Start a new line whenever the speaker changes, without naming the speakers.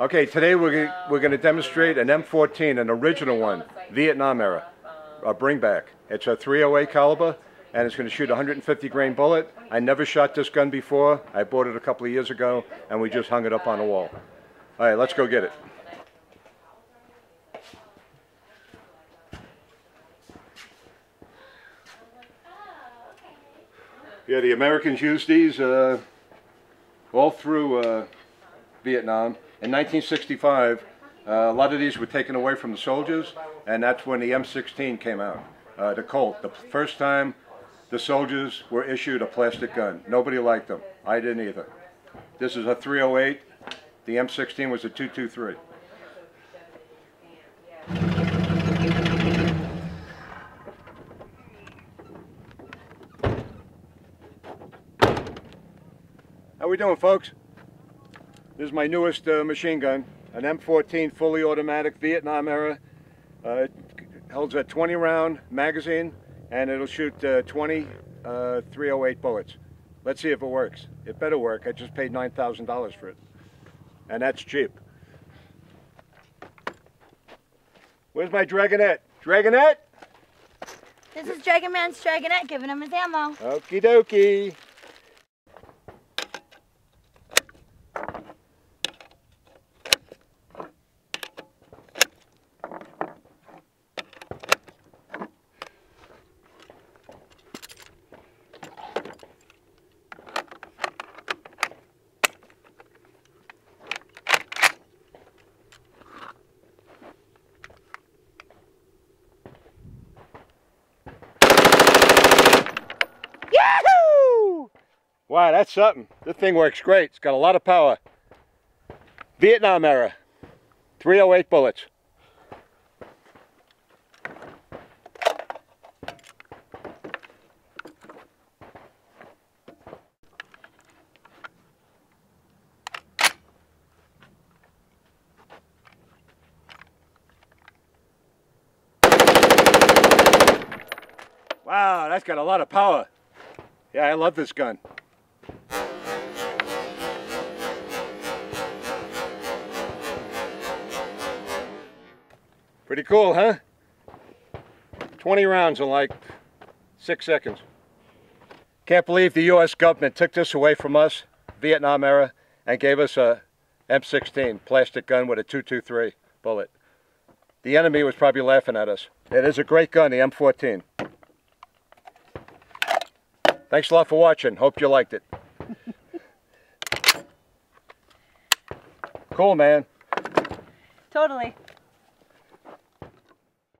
Okay, today we're, we're going to demonstrate an M14, an original one, Vietnam era, uh, a bringback. It's a 308 caliber, and it's going to shoot a 150 grain bullet. I never shot this gun before. I bought it a couple of years ago, and we just hung it up on the wall. All right, let's go get it. Yeah, the Americans used these uh, all through uh, Vietnam. In 1965, uh, a lot of these were taken away from the soldiers, and that's when the M16 came out. Uh, the Colt, the first time the soldiers were issued a plastic gun. Nobody liked them. I didn't either. This is a 308. The M16 was a 223. How we doing, folks? This is my newest uh, machine gun, an M14 fully automatic Vietnam era. Uh, it holds a 20 round magazine and it'll shoot uh, 20 uh, 308 bullets. Let's see if it works. It better work. I just paid $9,000 for it. And that's cheap. Where's my Dragonette? Dragonette?
This is Dragon Man's Dragonette giving him his ammo.
Okie dokie. Wow, that's something. This thing works great. It's got a lot of power. Vietnam era. 308 bullets. Wow, that's got a lot of power. Yeah, I love this gun. Pretty cool, huh? 20 rounds in like six seconds. Can't believe the U.S. government took this away from us, Vietnam era, and gave us a M16 plastic gun with a 223 bullet. The enemy was probably laughing at us. It is a great gun, the M14. Thanks a lot for watching. Hope you liked it. cool, man.
Totally.